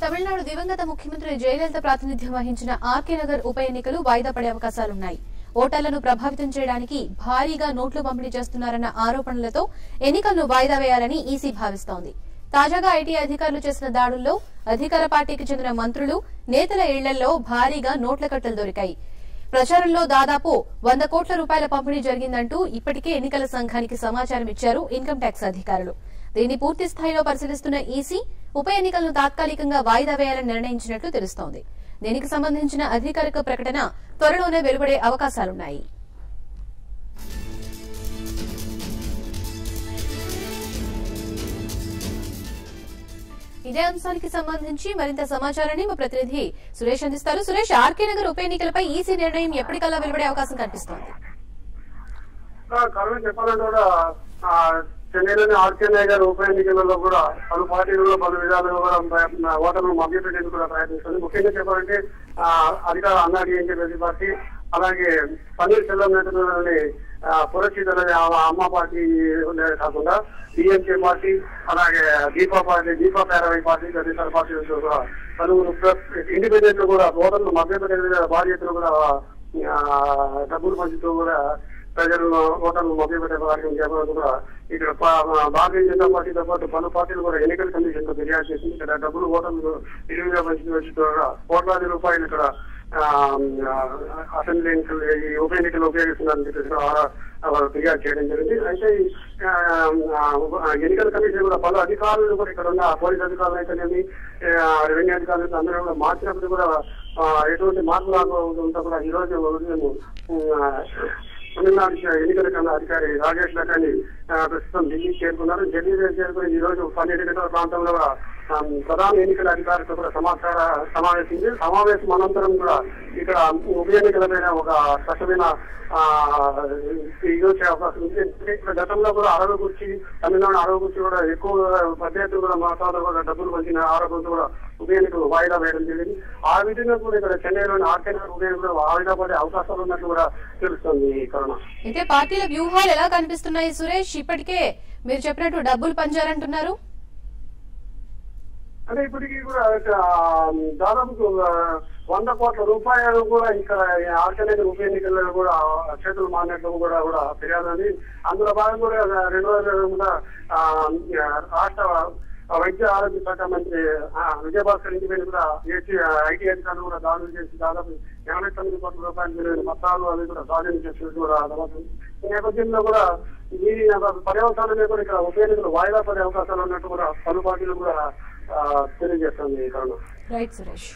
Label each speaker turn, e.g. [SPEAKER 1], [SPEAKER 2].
[SPEAKER 1] తమిళనాడు దివంగత ముఖ్యమంత్రి జయలలిత ప్రాతినిధ్యం వహించిన ఆర్కే నగర్ ఉప ఎన్నికలు వాయిదా పడే అవకాశాలున్నాయి. ఓటర్లను ప్రభావితం చేయడానికి భారీగా నోట్లు పంపిణీ చేస్తున్నారన్న ఆరోపణలతో ఎన్నికలను వాయిదా వేయాలని ఈసీ భావిస్తోంది. తాజాగా ఐటీ అధికారులు చేసిన దాడుల్లో అధికార పార్టీకి చెందిన మంత్రులు నేతల ఇళ్ళలో భారీగా నోట్ల కట్టలు దొరికాయి. ప్రచారంలో దాదాపు వంద కోట్ల రూపాయల పంపిణీ జరిగిందంటూ ఇప్పటికే ఎన్నికల సంఘానికి సమాచారం ఇచ్చారు ఇన్కమ్ ట్యాక్స్ అధికారులు. దీన్ని పూర్తి స్థాయిలో పరిశీలిస్తున్న ఈసీ ఉప ఎన్నికలను తాత్కాలికంగా వాయిదా వేయాలని నిర్ణయించినట్లు తెలుస్తోంది. దీనికి సంబంధించిన అధికారిక ప్రకటన త్వరలోనే వెలువడే అవకాశాలున్నాయి. ఇదే అంశానికి సంబంధించి మరింత సమాచారాన్ని మా ప్రతినిధి సురేష్ అందిస్తారు. సురేష్ ఆర్కే నగర్ ఉప ఎన్నికలపై ఈసీ నిర్ణయం ఎప్పటికల్లా వెలువడే అవకాశం కనిపిస్తోంది.
[SPEAKER 2] చెప్పాలంటే చెన్నైలోని ఆర్కే నగర్ ఉప ఎన్నికలలో కూడా పలు పార్టీలలో పలు విధాలుగా కూడా ప్రయత్న- ఓటర్లు మభ్యపెట్టేందుకు కూడా ప్రయత్నిస్తుంది ముఖ్యంగా చెప్పాలంటే అధికార అన్నా డిఎంకే ప్రతి పార్టీ అలాగే పన్నీర్ సెల్వం నేతృత్వంలోని పురక్షిత అమ్మ పార్టీ కాకుండా డిఎంకే పార్టీ అలాగే దీపా పార్టీ దీపా పేరవై పార్టీ తదితర పార్టీలతో కూడా పలువురు ఇండిపెండెంట్లు కూడా ఓటర్లు మభ్యపెట్టే విధంగా భారీ ఎత్తున కూడా డబ్బులు పంచుతూ కూడా ప్రజలు ఓటర్లు మభ్యపెట్టే వారికి కూడా ఇక్కడ భారతీయ జనతా పార్టీతో పాటు పలు పార్టీలు కూడా ఎన్నికల కమిషన్తో ఫిర్యాదు చేసింది ఇక్కడ డబ్బులు ఓటర్లు విరివిగా వచ్చి కూడా కోట్లాది రూపాయలు ఇక్కడ ఆ, అసెంబ్లీ ఎన్నికలు ఈ ఉప ఎన్నికలు ఉపయోగిస్తున్నారని చెప్పేసి వాళ్ళు ఫిర్యాదు చేయడం జరిగింది. అయితే ఎన్నికల కమిషన్ కూడా పలు అధికారులు కూడా ఇక్కడ ఉన్న పోలీస్ అధికారులు అయితేనేమి రెవెన్యూ అధికారులు అయితే అందరూ కూడా మార్చినప్పుడు కూడా ఎటువంటి మార్పు రాకుండా కూడా ఈ రోజు మేము ఆ, తమిళనాడు ఎన్నికల కన్నా అధికారి రాజేష్ లకాని ప్రస్తుతం ఢిల్లీ చేరుకున్నారు. ఢిల్లీ చేరుకుని ఈ రోజు పన్నెండు గంటల ప్రాంతంలో ప్రధాన ఎన్నికల అధికారులతో కూడా సమాచార సమావేశించి సమావేశం అనంతరం కూడా ఇక్కడ ఉప ఎన్నికలపైన ఒక స్పష్టమైన ఆ, ఇది వచ్చే అవకాశం ఉంది. ఇక్కడ గతంలో కూడా అరవై గుర్చి తమిళనాడు అరవై గురించి కూడా ఎక్కువగా పెద్ద ఎత్తున కూడా మాట్లాడడం కూడా డబ్బులు పంచిన ఆరోగ్యం కూడా ఉప ఎన్నికలు వాయిదా వేయడం జరిగింది. ఆ విధంగా కూడా ఇక్కడ చెన్నైలోని ఆర్కే నగర్ ఉప ఎన్నికలు వాయిదా పడే అవకాశాలు ఉన్నట్లు కూడా తెలుస్తుంది ఈ కరోనా.
[SPEAKER 1] అయితే పార్టీల వ్యూహాలు ఎలా కనిపిస్తున్నాయి సురేష్? ఇప్పటికే మీరు చెప్పినట్టు డబ్బులు పంచారంటున్నారు.
[SPEAKER 2] అంటే ఇప్పటికీ కూడా ఇక్కడ దాదాపు వంద కోట్ల రూపాయలు కూడా ఇక్కడ ఆర్గనైజ్ ఉప ఎన్నికల్లో కూడా చేతులు మారినట్లు కూడా కూడా ఫిర్యాదు అందులో భాగం కూడా రెండు వేల కూడా రాష్ట్ర వైద్య ఆరోగ్య శాఖ మంత్రి ఆ, విజయభాస్కర్ ఇంటి మీద కూడా ఏసీ ఐటీ అధికారులు కూడా దాడులు చేసి దాదాపు ఎనభై తొమ్మిది కోట్ల రూపాయలు మొత్తాలు అవి కూడా స్వాధీనం చేసినట్టు కూడా ఈ నేపథ్యంలో కూడా ఈ పర్యవసానమే కూడా ఇక్కడ ఉప ఎన్నికలు వాయిదా పడే అవకాశాలు ఉన్నట్టు కూడా పలు పార్టీలు కూడా తెలియజేస్తాను
[SPEAKER 1] రైట్ సురేష్